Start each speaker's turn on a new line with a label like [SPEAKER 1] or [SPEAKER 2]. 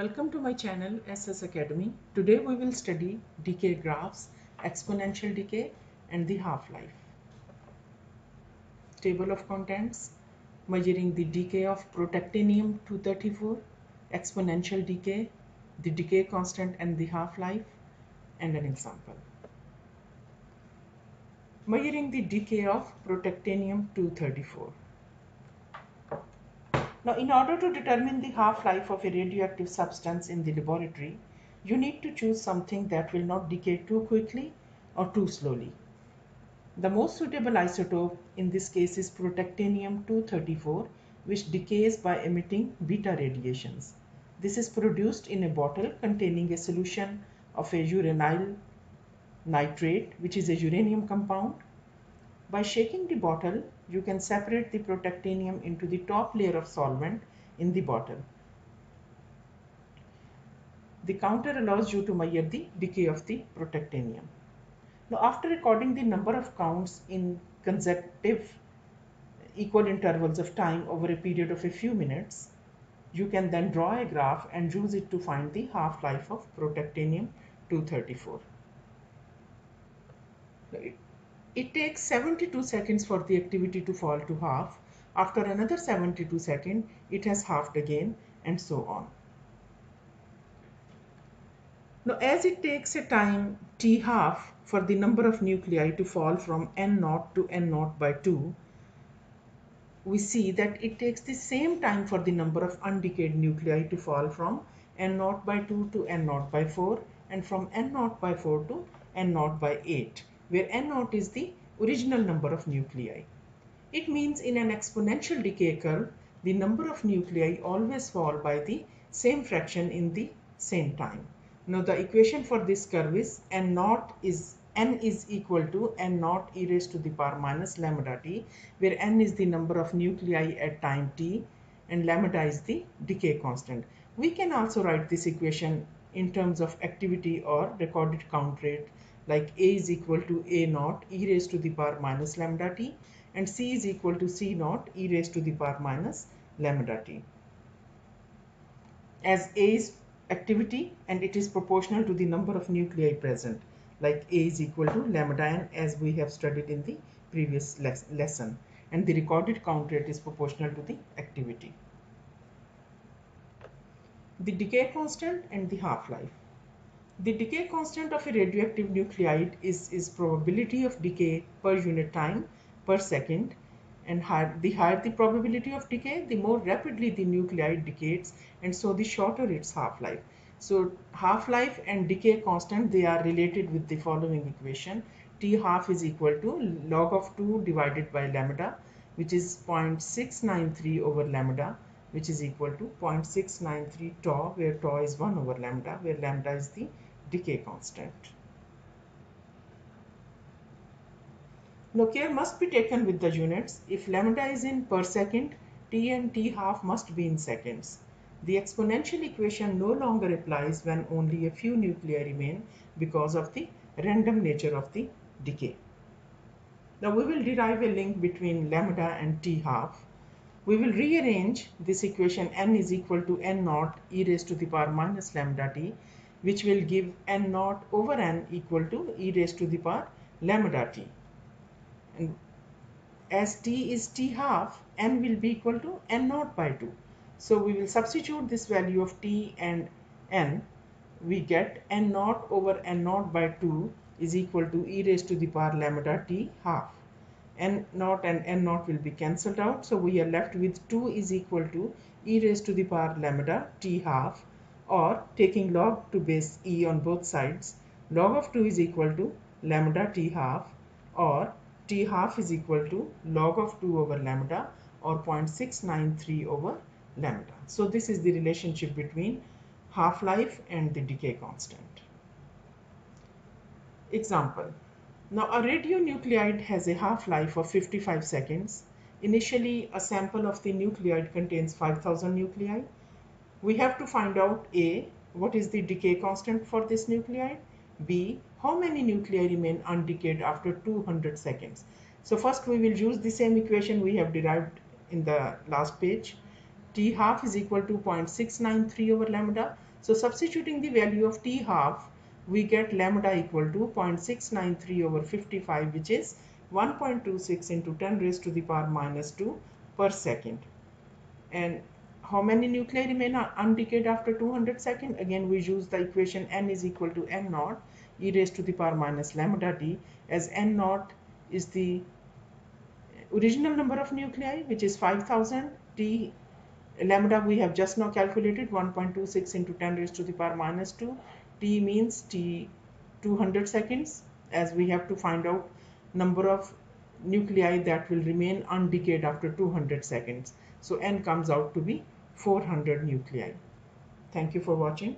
[SPEAKER 1] welcome to my channel SS Academy. Today we will study decay graphs, exponential decay and the half-life. Table of contents measuring the decay of protactinium-234, exponential decay, the decay constant and the half-life and an example. Measuring the decay of protactinium-234. Now, in order to determine the half-life of a radioactive substance in the laboratory, you need to choose something that will not decay too quickly or too slowly. The most suitable isotope in this case is protactinium-234, which decays by emitting beta radiations. This is produced in a bottle containing a solution of a uranyl nitrate, which is a uranium compound. By shaking the bottle, you can separate the protactinium into the top layer of solvent in the bottle. The counter allows you to measure the decay of the protactinium. Now after recording the number of counts in consecutive equal intervals of time over a period of a few minutes, you can then draw a graph and use it to find the half-life of protactinium 234. It takes 72 seconds for the activity to fall to half. After another 72 seconds, it has halved again and so on. Now as it takes a time t half for the number of nuclei to fall from n naught to n naught by 2, we see that it takes the same time for the number of undecayed nuclei to fall from n naught by 2 to n naught by 4 and from n naught by 4 to n naught by 8 where n naught is the original number of nuclei. It means in an exponential decay curve, the number of nuclei always fall by the same fraction in the same time. Now the equation for this curve is n naught is n is equal to n naught e raised to the power minus lambda t, where n is the number of nuclei at time t and lambda is the decay constant. We can also write this equation in terms of activity or recorded count rate like A is equal to A naught e raised to the power minus lambda t and C is equal to C naught e raised to the power minus lambda t. As A is activity and it is proportional to the number of nuclei present like A is equal to lambda n as we have studied in the previous les lesson and the recorded count rate is proportional to the activity. The decay constant and the half-life. The decay constant of a radioactive nuclide is, is probability of decay per unit time per second and the higher the probability of decay, the more rapidly the nuclide decays and so the shorter its half-life. So half-life and decay constant, they are related with the following equation. T half is equal to log of 2 divided by lambda, which is 0.693 over lambda, which is equal to 0.693 tau, where tau is 1 over lambda, where lambda is the decay constant. Now care must be taken with the units. If lambda is in per second, t and t half must be in seconds. The exponential equation no longer applies when only a few nuclei remain because of the random nature of the decay. Now we will derive a link between lambda and t half. We will rearrange this equation n is equal to n naught e raised to the power minus lambda t which will give n naught over n equal to e raised to the power lambda t. And as t is t half, n will be equal to n naught by 2. So we will substitute this value of t and n. We get n naught over n naught by 2 is equal to e raised to the power lambda t half. n naught and n naught will be cancelled out. So we are left with 2 is equal to e raised to the power lambda t half or taking log to base e on both sides, log of 2 is equal to lambda t half or t half is equal to log of 2 over lambda or 0.693 over lambda. So this is the relationship between half-life and the decay constant. Example. Now a radionuclide has a half-life of 55 seconds. Initially a sample of the nuclide contains 5000 nuclei we have to find out A, what is the decay constant for this nuclei, B, how many nuclei remain undecayed after 200 seconds? So first we will use the same equation we have derived in the last page. T half is equal to 0.693 over lambda. So substituting the value of t half, we get lambda equal to 0.693 over 55 which is 1.26 into 10 raised to the power minus 2 per second. And how many nuclei remain undecayed after 200 seconds? Again, we use the equation n is equal to n naught e raised to the power minus lambda t as n naught is the original number of nuclei which is 5000 t lambda we have just now calculated 1.26 into 10 raised to the power minus 2 t means t 200 seconds as we have to find out number of nuclei that will remain undecayed after 200 seconds. So n comes out to be 400 nuclei. Thank you for watching